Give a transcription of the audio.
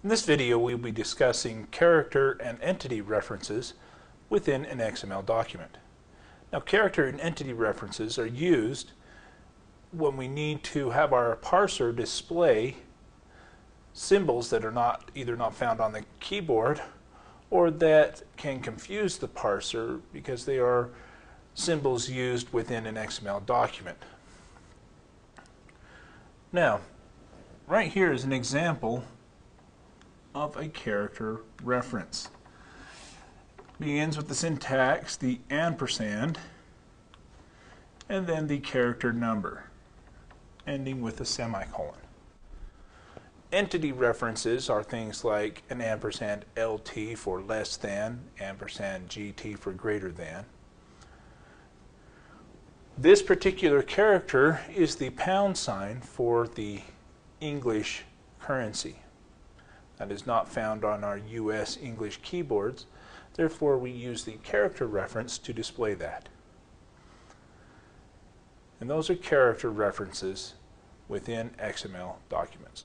In this video, we'll be discussing character and entity references within an XML document. Now, character and entity references are used when we need to have our parser display symbols that are not either not found on the keyboard or that can confuse the parser because they are symbols used within an XML document. Now, right here is an example of a character reference. Begins with the syntax, the ampersand, and then the character number, ending with a semicolon. Entity references are things like an ampersand LT for less than, ampersand GT for greater than. This particular character is the pound sign for the English currency. That is not found on our US English keyboards. Therefore, we use the character reference to display that. And those are character references within XML documents.